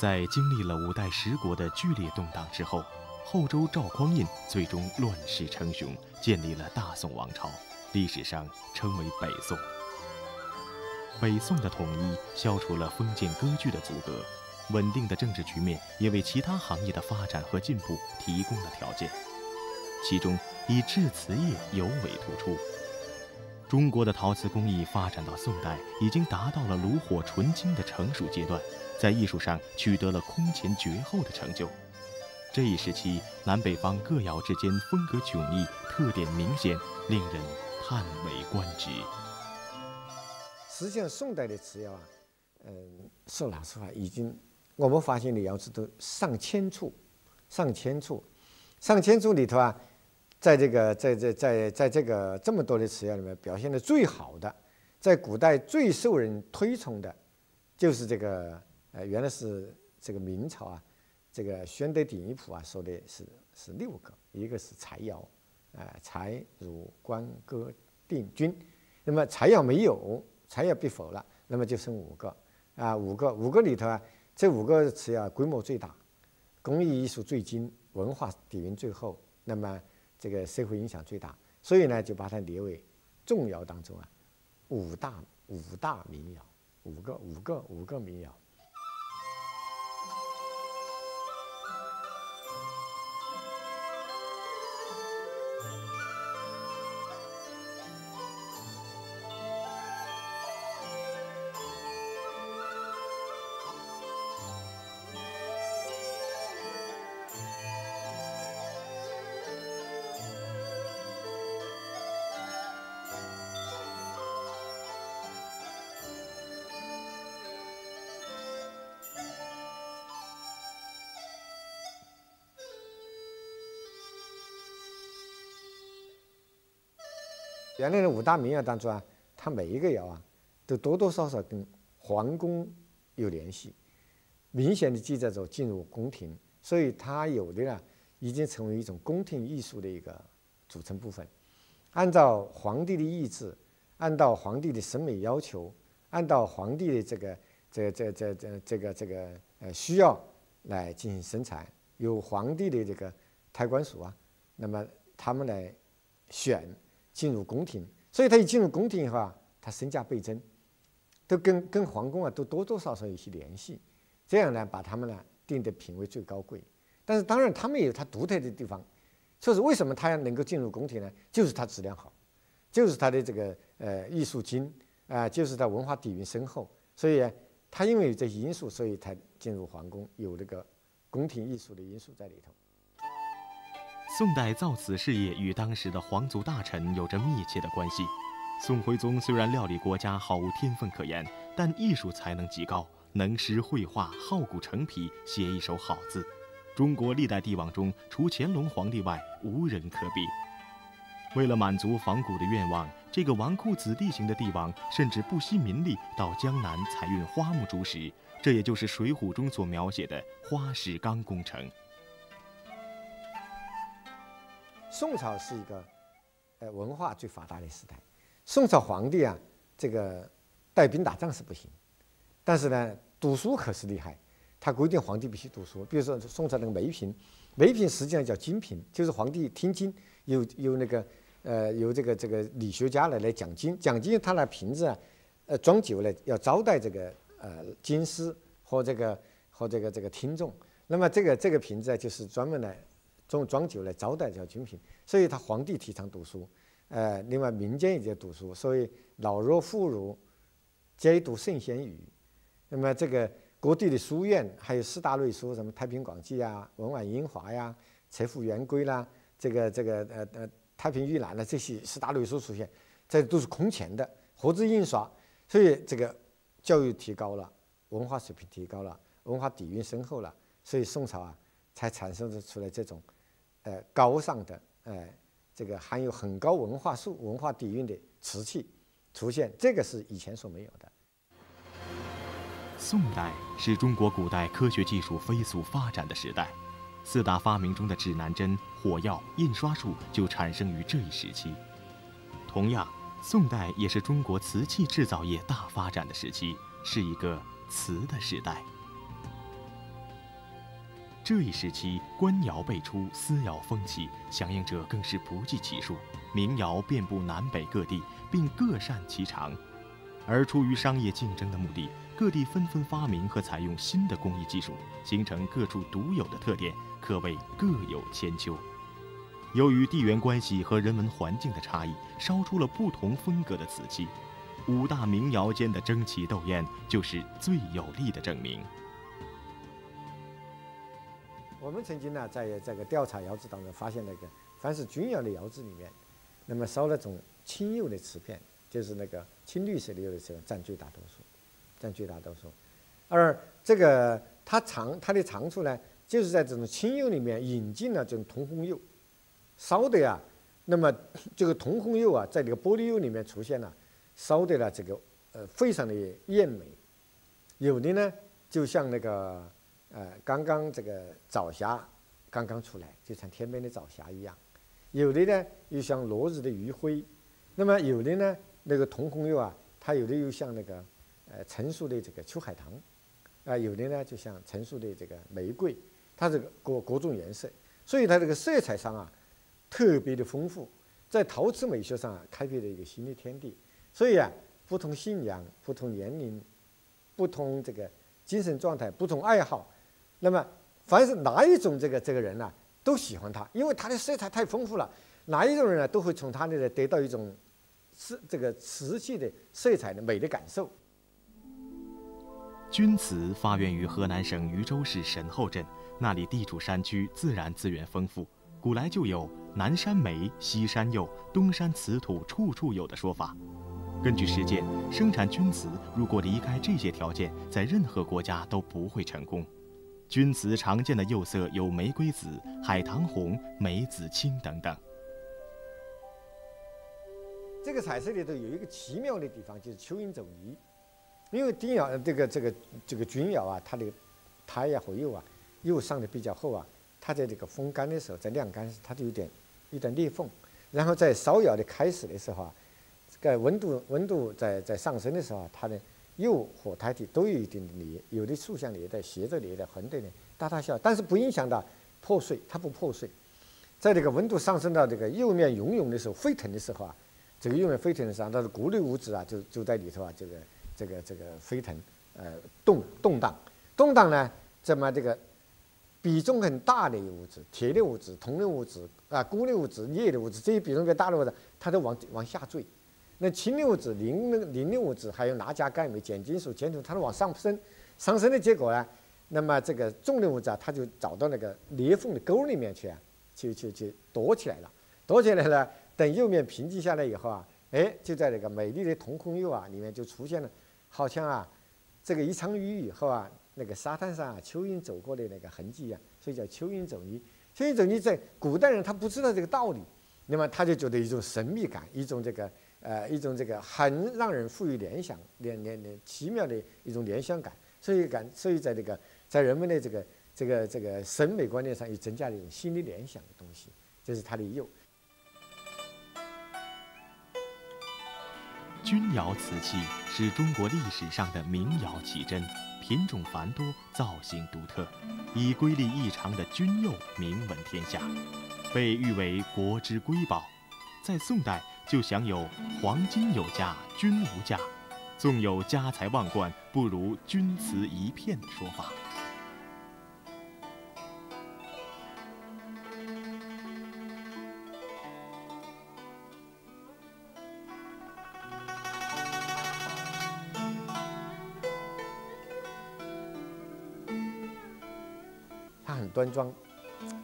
在经历了五代十国的剧烈动荡之后，后周赵匡胤最终乱世称雄，建立了大宋王朝，历史上称为北宋。北宋的统一消除了封建割据的阻隔，稳定的政治局面也为其他行业的发展和进步提供了条件。其中以制瓷业尤为突出。中国的陶瓷工艺发展到宋代，已经达到了炉火纯青的成熟阶段。在艺术上取得了空前绝后的成就。这一时期，南北方各窑之间风格迥异，特点明显，令人叹为观止。实际上，宋代的瓷窑啊，嗯，说老实话，已经我们发现的窑址都上千处，上千处，上千处里头啊，在这个在在在在这个这么多的瓷窑里面，表现的最好的，在古代最受人推崇的，就是这个。呃，原来是这个明朝啊，这个宣德鼎一谱啊说的是是六个，一个是柴窑，啊，柴、汝、官、哥、定、钧。那么柴窑没有，柴窑被否了，那么就剩五个，啊，五个，五个里头啊，这五个瓷窑规模最大，工艺艺术最精，文化底蕴最厚，那么这个社会影响最大，所以呢，就把它列为重要当中啊，五大五大民谣，五个五个五个民谣。原来的五大名窑当中啊，它每一个窑啊，都多多少少跟皇宫有联系，明显的记载着进入宫廷，所以它有的呢，已经成为一种宫廷艺术的一个组成部分。按照皇帝的意志，按照皇帝的审美要求，按照皇帝的这个这这这这这个这个呃需要来进行生产，由皇帝的这个太官署啊，那么他们来选。进入宫廷，所以他一进入宫廷以后啊，他身价倍增，都跟跟皇宫啊都多多少少有些联系，这样呢把他们呢定的品位最高贵。但是当然他们也有他独特的地方，就是为什么他能够进入宫廷呢？就是他质量好，就是他的这个呃艺术精啊，就是他文化底蕴深厚。所以他因为有这些因素，所以才进入皇宫，有那个宫廷艺术的因素在里头。宋代造瓷事业与当时的皇族大臣有着密切的关系。宋徽宗虽然料理国家毫无天分可言，但艺术才能极高，能诗绘画，好古成皮，写一手好字。中国历代帝王中，除乾隆皇帝外，无人可比。为了满足仿古的愿望，这个纨绔子弟型的帝王甚至不惜民力到江南采运花木竹石，这也就是《水浒》中所描写的花石纲工程。宋朝是一个，呃，文化最发达的时代。宋朝皇帝啊，这个带兵打仗是不行，但是呢，读书可是厉害。他规定皇帝必须读书。比如说宋朝那个梅嫔，梅嫔实际上叫金嫔，就是皇帝听经，有有那个，呃，有这个这个理学家来来讲经，讲经他那瓶子啊，呃，装酒呢要招待这个呃经师和这个和这个这个听众。那么这个这个瓶子啊，就是专门来。装装酒来招待这军品，所以他皇帝提倡读书，呃，另外民间也在读书，所以老弱妇孺皆读圣贤语。那么这个各地的书院，还有四大类书，什么《太平广记》啊，《文婉英华》呀，《财富圆规》啦，这个这个呃呃《太平御览》啦，这些四大类书出现，这都是空前的，活字印刷，所以这个教育提高了，文化水平提高了，文化底蕴深厚了，所以宋朝啊，才产生出来这种。呃，高尚的，呃，这个含有很高文化素、文化底蕴的瓷器出现，这个是以前所没有的。宋代是中国古代科学技术飞速发展的时代，四大发明中的指南针、火药、印刷术就产生于这一时期。同样，宋代也是中国瓷器制造业大发展的时期，是一个瓷的时代。这一时期，官窑辈出，私窑风起，响应者更是不计其数，民窑遍布南北各地，并各擅其长。而出于商业竞争的目的，各地纷纷发明和采用新的工艺技术，形成各处独有的特点，可谓各有千秋。由于地缘关系和人文环境的差异，烧出了不同风格的瓷器。五大名窑间的争奇斗艳，就是最有力的证明。我们曾经呢，在这个调查窑址当中发现，那个凡是钧窑的窑址里面，那么烧那种青釉的瓷片，就是那个青绿色的釉的瓷片，占最大多数，占最大多数。而这个它长它的长处呢，就是在这种青釉里面引进了这种铜红釉，烧的呀，那么这个铜红釉啊，在这个玻璃釉里面出现了。烧的呢，这个呃非常的艳美，有的呢就像那个呃刚刚这个早霞刚刚出来，就像天边的早霞一样；有的呢又像落日的余晖，那么有的呢那个铜红釉啊，它有的又像那个呃成熟的这个秋海棠，啊有的呢就像成熟的这个玫瑰，它这个各各种颜色，所以它这个色彩上啊特别的丰富，在陶瓷美学上啊开辟了一个新的天地。所以啊，不同信仰、不同年龄、不同这个精神状态、不同爱好，那么凡是哪一种这个这个人呢，都喜欢它，因为它的色彩太丰富了。哪一种人呢，都会从它那里得到一种是这个瓷器的色彩的美的感受。钧瓷发源于河南省禹州市神后镇，那里地处山区，自然资源丰富，古来就有“南山煤，西山釉，东山瓷土，处处有”的说法。根据实践，生产钧瓷如果离开这些条件，在任何国家都不会成功。钧瓷常见的釉色有玫瑰紫、海棠红、梅子青等等。这个彩色里头有一个奇妙的地方，就是蚯蚓走泥。因为丁窑这个这个这个钧窑啊，它的胎呀和釉啊，釉上的比较厚啊，它在这个风干的时候，在晾干时，它就有点有点裂缝。然后在烧窑的开始的时候啊。这个温度温度在在上升的时候啊，它的釉和胎体都有一定的裂，有的竖向裂的、斜着裂的、横的裂，大大小，但是不影响到破碎，它不破碎。在这个温度上升到这个釉面涌涌的时候、沸腾的时候啊，这个釉面沸腾的时候，它的钴类物质啊就就在里头啊，这个这个这个沸腾，呃动动荡，动荡呢，这么这个比重很大的物质，铁的物质、铜的物质啊、钴的物质、镍的物质，这些比重比较大的物质，它都往往下坠。那氢的物质、磷的磷的物质，还有钠、钾、钙、镁、碱金属、碱土，它都往上升，上升的结果呢，那么这个重的物质啊，它就找到那个裂缝的沟里面去啊，就就就躲起来了，躲起来了。等釉面平静下来以后啊，哎，就在那个美丽的铜红釉啊里面就出现了，好像啊，这个一场雨以后啊，那个沙滩上啊蚯蚓走过的那个痕迹啊，所以叫蚯蚓走泥。蚯蚓走泥在古代人他不知道这个道理，那么他就觉得一种神秘感，一种这个。呃，一种这个很让人赋予联想、联联联奇妙的一种联想感，所以感，所以在这个在人们的这个这个这个审美观念上又增加了一种新的联想的东西，这是它的釉。钧窑瓷器是中国历史上的名窑奇珍，品种繁多，造型独特，以瑰丽异常的钧釉名闻天下，被誉为国之瑰宝。在宋代。就享有“黄金有价，君无价；纵有家财万贯，不如钧瓷一片”的说法。他很端庄，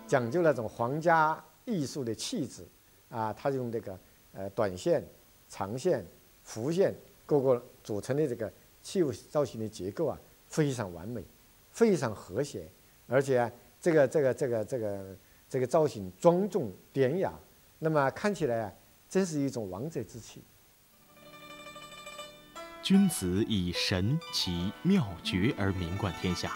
讲究那种皇家艺术的气质啊，他用这个。呃，短线、长线、弧线各个组成的这个器物造型的结构啊，非常完美，非常和谐，而且这个这个这个这个这个造型庄重典雅，那么看起来啊，真是一种王者之气。君子以神奇妙绝而名冠天下，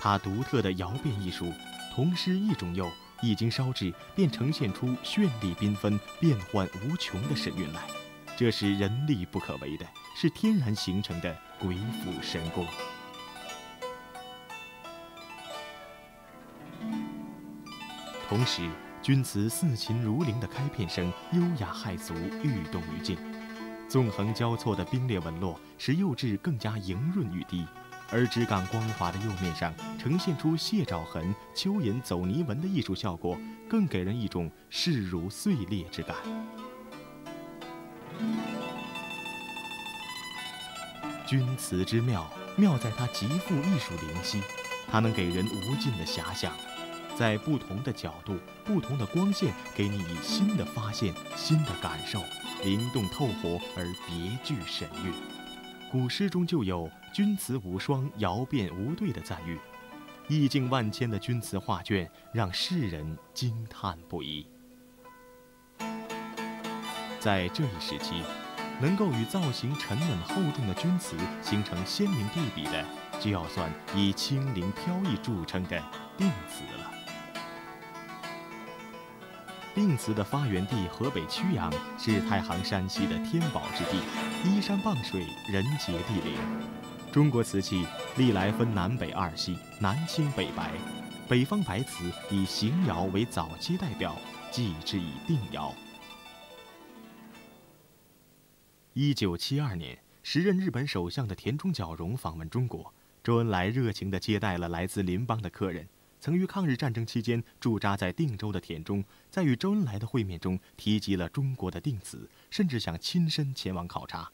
它独特的窑变艺术，同时一种釉。一经烧制，便呈现出绚丽缤纷、变幻无穷的神韵来，这是人力不可为的，是天然形成的鬼斧神工。同时，钧瓷似琴如铃的开片声优雅骇俗，欲动于静。纵横交错的冰裂纹络使釉质更加莹润欲滴，而质感光滑的釉面上呈现出蟹爪痕、蚯蚓走泥纹的艺术效果，更给人一种势如碎裂之感。钧瓷之妙，妙在它极富艺术灵犀，它能给人无尽的遐想。在不同的角度、不同的光线，给你以新的发现、新的感受，灵动透活而别具神韵。古诗中就有“钧瓷无双，窑变无对”的赞誉，意境万千的钧瓷画卷让世人惊叹不已。在这一时期，能够与造型沉稳厚重的钧瓷形成鲜明对比的，就要算以轻灵飘逸著称的定瓷了。定瓷的发源地河北曲阳是太行山西的天宝之地，依山傍水，人杰地灵。中国瓷器历来分南北二系，南青北白，北方白瓷以邢窑为早期代表，继之以定窑。一九七二年，时任日本首相的田中角荣访问中国，周恩来热情地接待了来自邻邦的客人。曾于抗日战争期间驻扎在定州的田中，在与周恩来的会面中提及了中国的定瓷，甚至想亲身前往考察。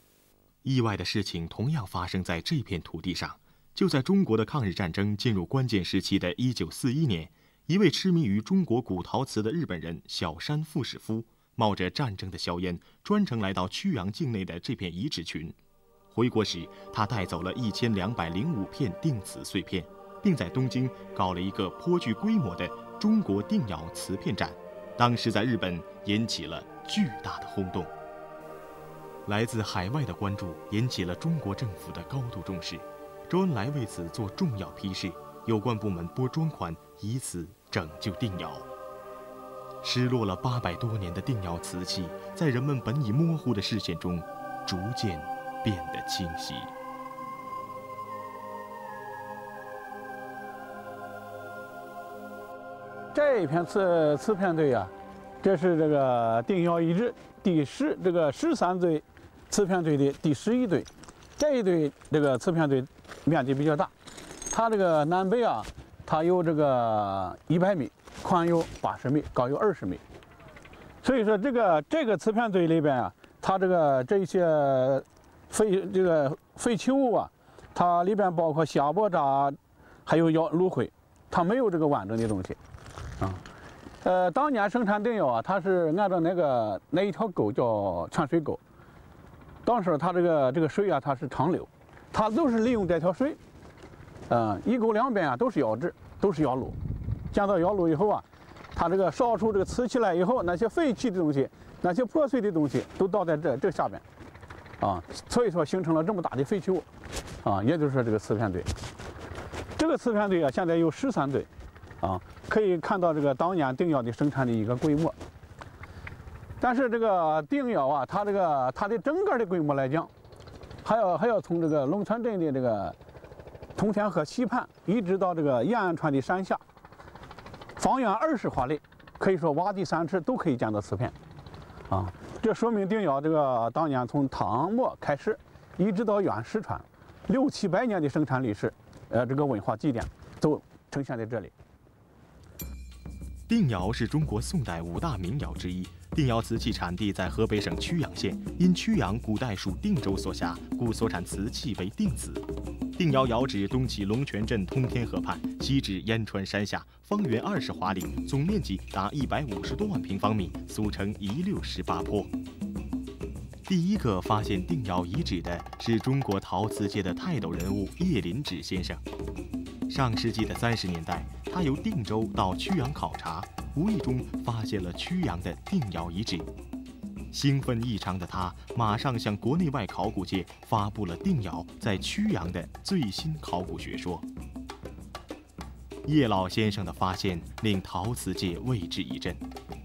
意外的事情同样发生在这片土地上。就在中国的抗日战争进入关键时期的一九四一年，一位痴迷于中国古陶瓷的日本人小山富士夫，冒着战争的硝烟，专程来到曲阳境内的这片遗址群。回国时，他带走了一千两百零五片定瓷碎片。并在东京搞了一个颇具规模的中国定窑瓷片展，当时在日本引起了巨大的轰动。来自海外的关注引起了中国政府的高度重视，周恩来为此做重要批示，有关部门拨专款以此拯救定窑。失落了八百多年的定窑瓷器，在人们本已模糊的视线中，逐渐变得清晰。这一片瓷瓷片堆呀，这是这个定窑遗址第十这个十三堆瓷片堆的第十一堆。这一堆这个瓷片堆面积比较大，它这个南北啊，它有这个一百米，宽有八十米，高有二十米。所以说这个这个瓷片堆里边啊，它这个这一些废这个废弃物啊，它里边包括虾箔渣，还有窑炉灰，它没有这个完整的东西。啊，呃，当年生产定窑啊，它是按照那个那一条沟叫泉水沟。当时它这个这个水啊，它是长流，它都是利用这条水。嗯，一沟两边啊都是窑址，都是窑炉。建造窑炉以后啊，它这个烧出这个瓷器来以后，那些废弃的东西，那些破碎的东西都倒在这这下边。啊，所以说形成了这么大的废弃物。啊，也就是说这个瓷片堆。这个瓷片堆啊，现在有十三堆。啊，可以看到这个当年定窑的生产的一个规模。但是这个定窑啊，它这个它的整个的规模来讲，还要还要从这个龙泉镇的这个通天河西畔，一直到这个延安川的山下，方圆二十华里，可以说挖地三尺都可以见到瓷片。啊，这说明定窑这个当年从唐末开始，一直到元世传，六七百年的生产历史，呃，这个文化积淀都呈现在这里。定窑是中国宋代五大名窑之一。定窑瓷器产地在河北省曲阳县，因曲阳古代属定州所辖，故所产瓷器为定瓷。定窑窑址东起龙泉镇通天河畔，西至燕川山下，方圆二十华里，总面积达一百五十多万平方米，俗称一六十八坡。第一个发现定窑遗址的是中国陶瓷界的泰斗人物叶林志先生。上世纪的三十年代。他由定州到曲阳考察，无意中发现了曲阳的定窑遗址。兴奋异常的他，马上向国内外考古界发布了定窑在曲阳的最新考古学说。叶老先生的发现令陶瓷界为之一振，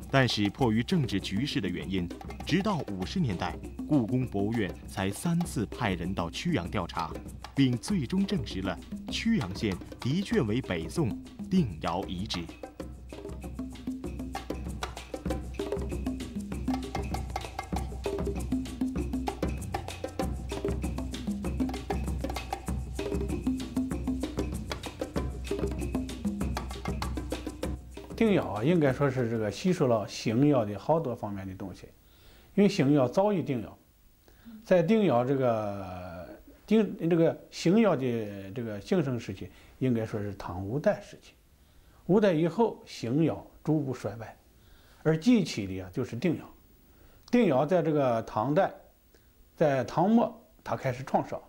但是迫于政治局势的原因，直到五十年代，故宫博物院才三次派人到曲阳调查，并最终证实了曲阳县的确为北宋。定窑遗址。应该说是这个吸收了邢窑的好多方面的东西，因为邢窑早于定窑，在定窑这个定这个邢窑的这个兴盛时期，应该说是唐五代时期，五代以后邢窑逐步衰败，而继起的啊就是定窑，定窑在这个唐代，在唐末它开始创烧，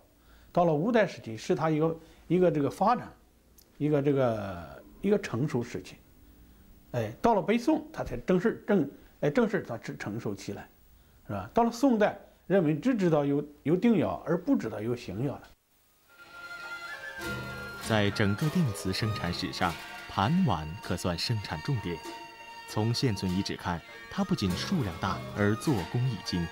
到了五代时期是它一个一个这个发展，一个这个。一个成熟时期，哎，到了北宋，它才正式正哎正式它成成熟起来，是吧？到了宋代，人们只知道有有定窑，而不知道有邢窑了。在整个定瓷生产史上，盘碗可算生产重点。从现存遗址看，它不仅数量大，而做工亦精。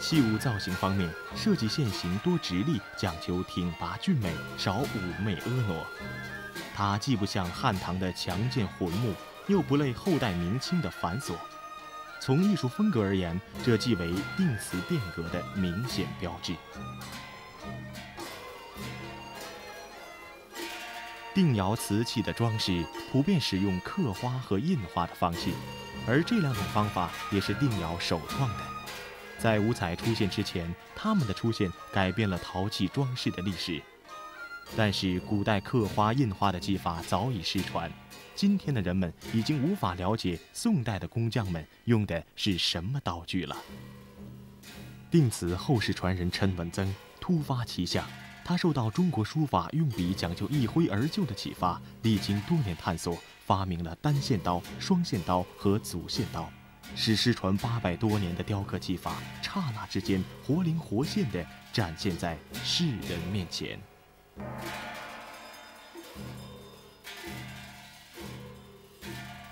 器物造型方面，设计线形多直立，讲究挺拔俊美，少妩媚婀娜。它既不像汉唐的强健浑木，又不累后代明清的繁琐。从艺术风格而言，这即为定瓷变革的明显标志。定窑瓷器的装饰普遍使用刻花和印花的方式，而这两种方法也是定窑首创的。在五彩出现之前，它们的出现改变了陶器装饰的历史。但是，古代刻花印花的技法早已失传，今天的人们已经无法了解宋代的工匠们用的是什么刀具了。定瓷后世传人陈文增突发奇想，他受到中国书法用笔讲究一挥而就的启发，历经多年探索，发明了单线刀、双线刀和组线刀，使失传八百多年的雕刻技法刹那之间活灵活现地展现在世人面前。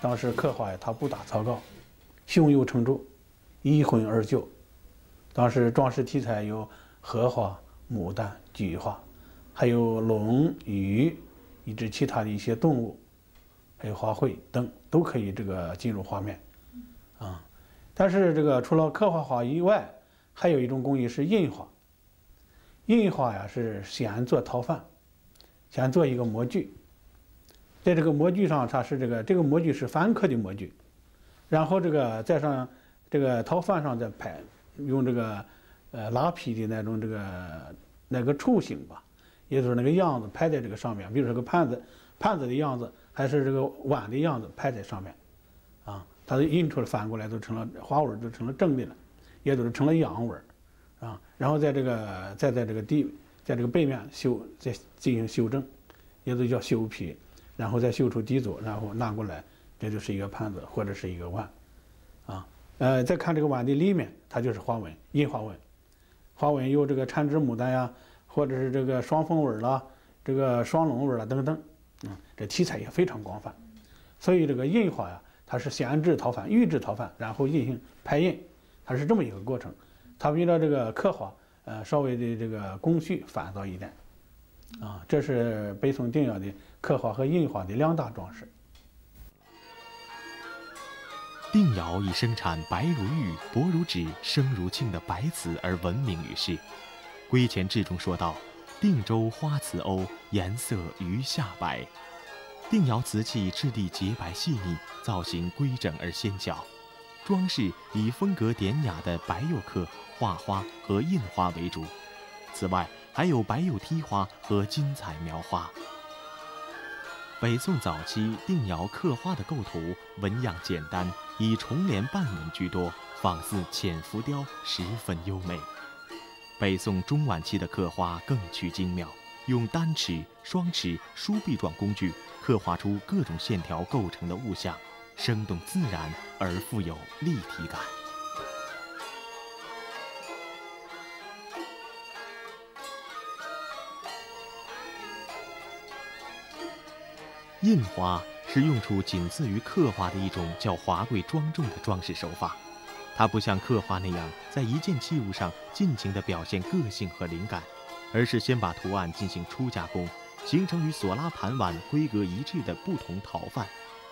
当时刻画呀，他不打草稿，胸有成竹，一挥而就。当时装饰题材有荷花、牡丹、菊花，还有龙、鱼，以及其他的一些动物，还有花卉等，都可以这个进入画面。啊，但是这个除了刻画画以外，还有一种工艺是印画。印花呀是先做陶范，先做一个模具，在这个模具上，它是这个这个模具是翻刻的模具，然后这个再上这个陶范上再拍，用这个呃拉坯的那种这个那个雏形吧，也就是那个样子拍在这个上面，比如说个盘子盘子的样子，还是这个碗的样子拍在上面，啊，它的印出来反过来都成了花纹，就成了正的了，也就是成了阳纹。啊，然后在这个再在这个地，在这个背面修再进行修正，也都叫修坯，然后再修出底座，然后拿过来，这就是一个盘子或者是一个碗，啊，呃，再看这个碗的里面，它就是花纹，印花纹，花纹有这个缠枝牡丹呀，或者是这个双凤纹啦，这个双龙纹啦等等，嗯，这题材也非常广泛，所以这个印花呀，它是先制陶范，预制陶范，然后进行排印，它是这么一个过程。它比这个刻画，呃，稍微的这个工序繁杂一点，啊，这是北宋定窑的刻画和印花的两大装饰。定窑以生产白如玉、薄如纸、声如磬的白瓷而闻名于世。《归前志》中说道：“定州花瓷瓯，颜色余下白。”定窑瓷器质地洁白细腻，造型规整而纤巧。装饰以风格典雅的白釉刻、画花和印花为主，此外还有白釉梯花和金彩描花。北宋早期定窑刻花的构图纹样简单，以重帘半纹居多，仿似浅浮雕，十分优美。北宋中晚期的刻花更趋精妙，用单尺、双尺、梳篦状工具刻画出各种线条构成的物象。生动自然而富有立体感。印花是用处仅次于刻画的一种较华贵庄重的装饰手法，它不像刻画那样在一件器物上尽情地表现个性和灵感，而是先把图案进行初加工，形成与索拉盘碗规格一致的不同陶范。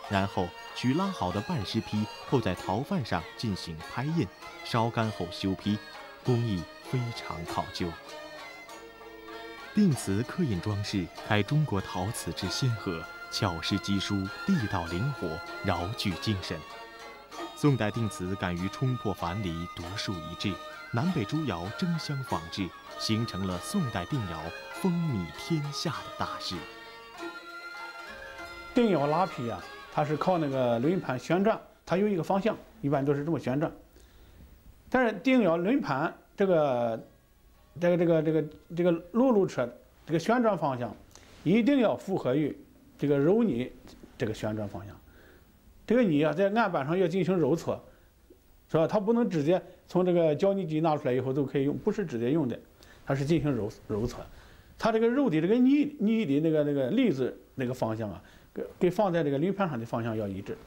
然后取拉好的半湿坯扣在陶范上进行拍印，烧干后修坯，工艺非常考究。定瓷刻印装饰开中国陶瓷之先河，巧施机疏，地道灵活，饶具精神。宋代定瓷敢于冲破樊篱，独树一帜，南北诸窑争相仿制，形成了宋代定窑风靡天下的大势。定窑拉坯啊，它是靠那个轮盘旋转，它有一个方向，一般都是这么旋转。但是定窑轮盘这个这个这个这个这个辘轳车这个旋转方向，一定要符合于这个揉泥这个旋转方向。这个泥啊，在案板上要进行揉搓，是吧？它不能直接从这个胶泥机拿出来以后都可以用，不是直接用的，它是进行揉揉搓。它这个揉的这个泥泥的那个那个粒子那个方向啊。跟放在这个铝盘上的方向要一致，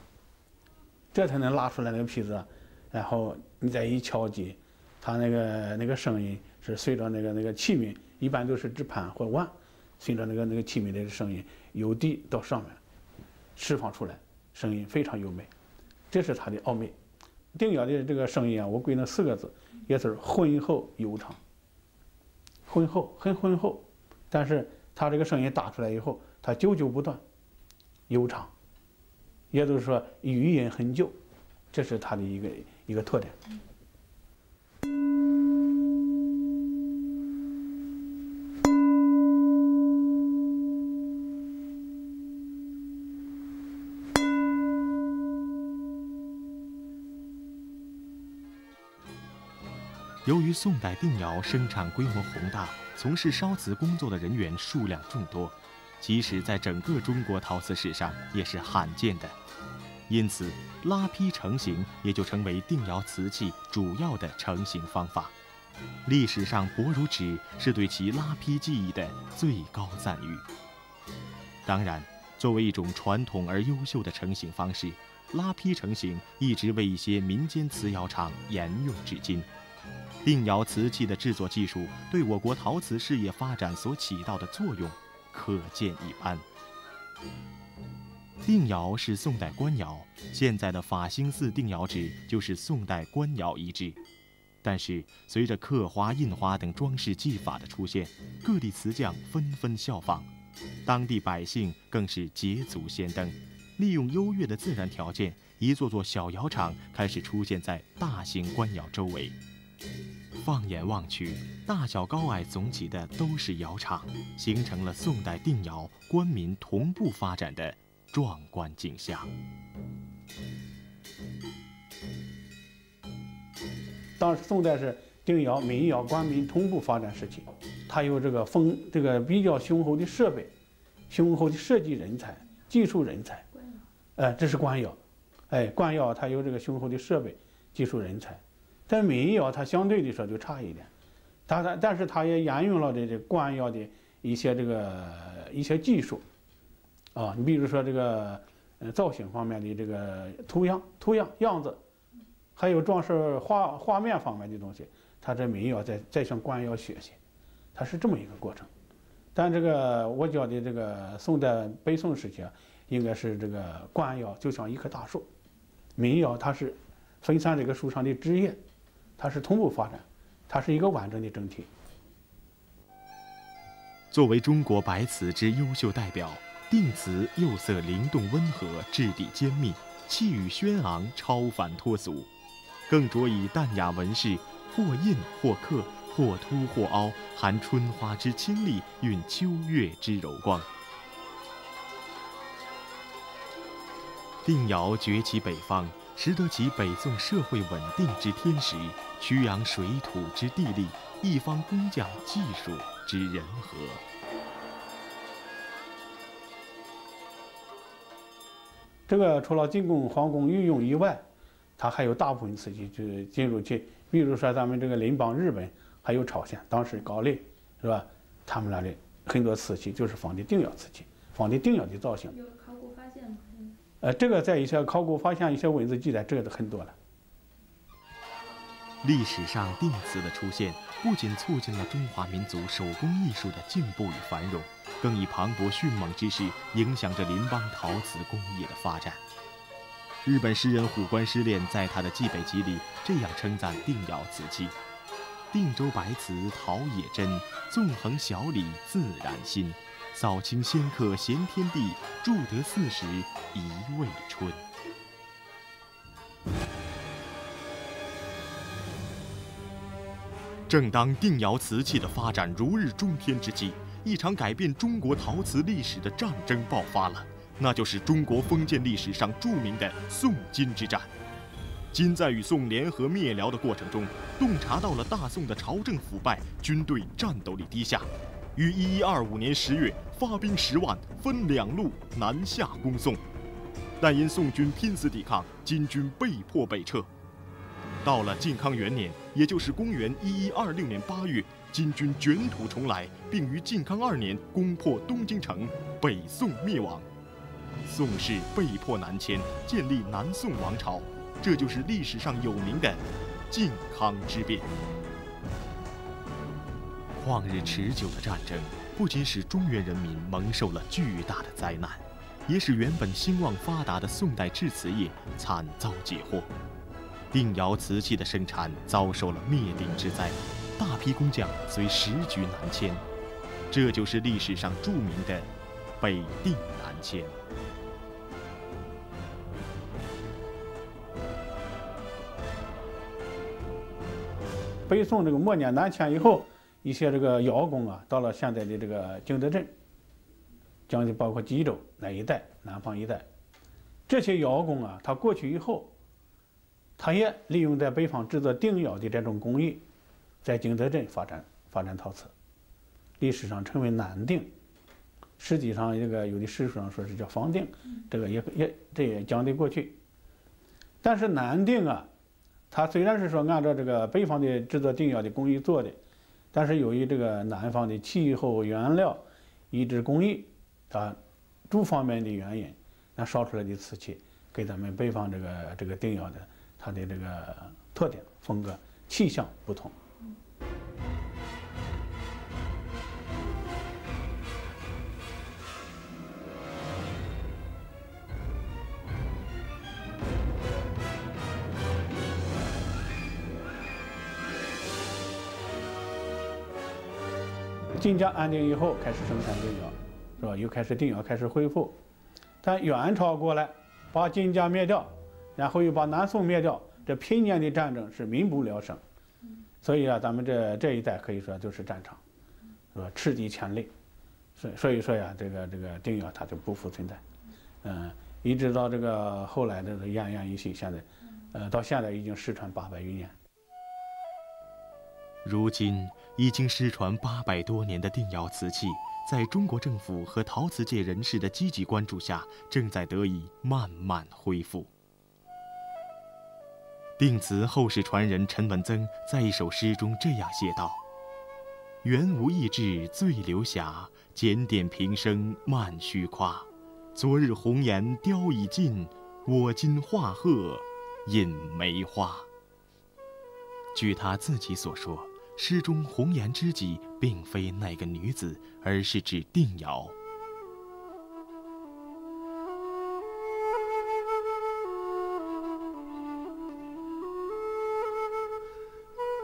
这才能拉出来那个坯子。然后你再一敲击，它那个那个声音是随着那个那个器皿，一般都是指盘或碗，随着那个那个器皿的声音由低到上面释放出来，声音非常优美。这是它的奥秘。定窑的这个声音啊，我归纳四个字，也是浑厚悠长。浑厚，很浑厚，但是它这个声音打出来以后，它久久不断。悠长，也就是说余音很久，这是它的一个一个特点。由于宋代定窑生产规模宏大，从事烧瓷工作的人员数量众多。即使在整个中国陶瓷史上也是罕见的，因此拉坯成型也就成为定窑瓷器主要的成型方法。历史上薄如纸是对其拉坯技艺的最高赞誉。当然，作为一种传统而优秀的成型方式，拉坯成型一直为一些民间瓷窑厂沿用至今。定窑瓷器的制作技术对我国陶瓷事业发展所起到的作用。可见一斑。定窑是宋代官窑，现在的法兴寺定窑址就是宋代官窑遗址。但是，随着刻花、印花等装饰技法的出现，各地瓷匠纷纷效仿，当地百姓更是捷足先登，利用优越的自然条件，一座座小窑厂开始出现在大型官窑周围。放眼望去，大小高矮总起的都是窑厂，形成了宋代定窑官民同步发展的壮观景象。当时宋代是定窑、民窑、官民同步发展时期，它有这个丰这个比较雄厚的设备、雄厚的设计人才、技术人才。哎，这是官窑，哎，官窑它有这个雄厚的设备、技术人才。在民窑，它相对的说就差一点，它但但是它也沿用了这这官窑的一些这个一些技术，啊，你比如说这个呃造型方面的这个图样图样样子，还有装饰画画面方面的东西，它这民窑在在向官窑学习，它是这么一个过程。但这个我觉得这个宋代北宋时期啊，应该是这个官窑就像一棵大树，民窑它是分散这个树上的枝叶。它是同步发展，它是一个完整的整体。作为中国白瓷之优秀代表，定瓷釉色灵动温和，质地坚密，气宇轩昂，超凡脱俗，更着以淡雅纹饰，或印或刻，或凸或凹，含春花之清丽，蕴秋月之柔光。定窑崛起北方。识得其北宋社会稳定之天时，曲阳水土之地利，一方工匠技术之人和。这个除了进贡皇宫御用以外，它还有大部分瓷器就进入去，比如说咱们这个邻邦日本，还有朝鲜，当时高丽是吧？他们那里很多瓷器就是仿的定窑瓷器，仿的定窑的造型。呃，这个在一些考古发现一些文字记载，这个都很多了。历史上定瓷的出现，不仅促进了中华民族手工艺术的进步与繁荣，更以磅礴迅猛之势影响着邻邦陶瓷工艺的发展。日本诗人虎关诗恋在他的蓟北集里这样称赞定窑瓷器：“定州白瓷陶冶真，纵横小李自然新。扫清仙客闲天地，住得四时一未春。正当定窑瓷器的发展如日中天之际，一场改变中国陶瓷历史的战争爆发了，那就是中国封建历史上著名的宋金之战。金在与宋联合灭辽的过程中，洞察到了大宋的朝政腐败，军队战斗力低下，于一一二五年十月发兵十万，分两路南下攻宋。但因宋军拼死抵抗，金军被迫北撤。到了靖康元年，也就是公元一一二六年八月，金军卷土重来，并于靖康二年攻破东京城，北宋灭亡。宋氏被迫南迁，建立南宋王朝，这就是历史上有名的靖康之变。旷日持久的战争，不仅使中原人民蒙受了巨大的灾难，也使原本兴旺发达的宋代制瓷业惨遭劫祸。定窑瓷器的生产遭受了灭顶之灾，大批工匠随时局南迁，这就是历史上著名的北定南迁。北宋这个末年南迁以后，一些这个窑工啊，到了现在的这个景德镇，将近包括吉州那一带、南方一带，这些窑工啊，他过去以后。他也利用在北方制作定窑的这种工艺，在景德镇发展发展陶瓷，历史上称为南定。实际上，这个有的史书上说是叫方定，这个也也这也讲得过去。但是南定啊，它虽然是说按照这个北方的制作定窑的工艺做的，但是由于这个南方的气候、原料、移植工艺啊诸方面的原因，那烧出来的瓷器跟咱们北方这个这个定窑的。它的这个特点、风格、气象不同。金家安定以后，开始生产定窑，是吧？又开始定窑开始恢复。但元朝过来，把金家灭掉。然后又把南宋灭掉，这平年的战争是民不聊生，所以啊，咱们这这一代可以说就是战场，是吧？赤地千里，所所以说呀，这个这个定窑它就不复存在，嗯，一直到这个后来的奄奄一息，现在，呃，到现在已经失传八百余年。如今已经失传八百多年的定窑瓷器，在中国政府和陶瓷界人士的积极关注下，正在得以慢慢恢复。定瓷后世传人陈文曾在一首诗中这样写道：“原无意志醉流霞，检点平生慢虚夸。昨日红颜凋已尽，我今画鹤引梅花。”据他自己所说，诗中红颜知己并非那个女子，而是指定窑。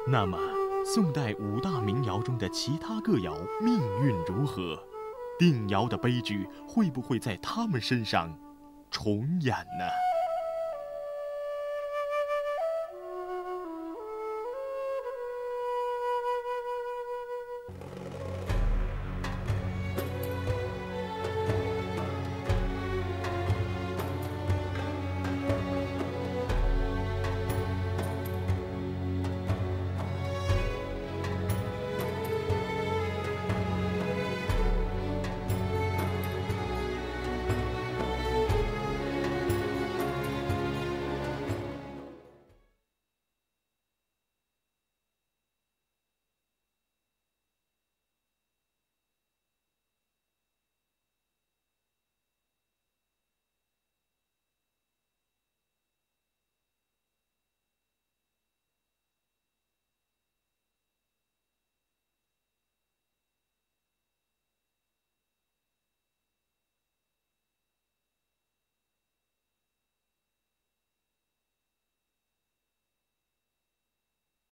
那么，宋代五大名窑中的其他各窑命运如何？定窑的悲剧会不会在他们身上重演呢？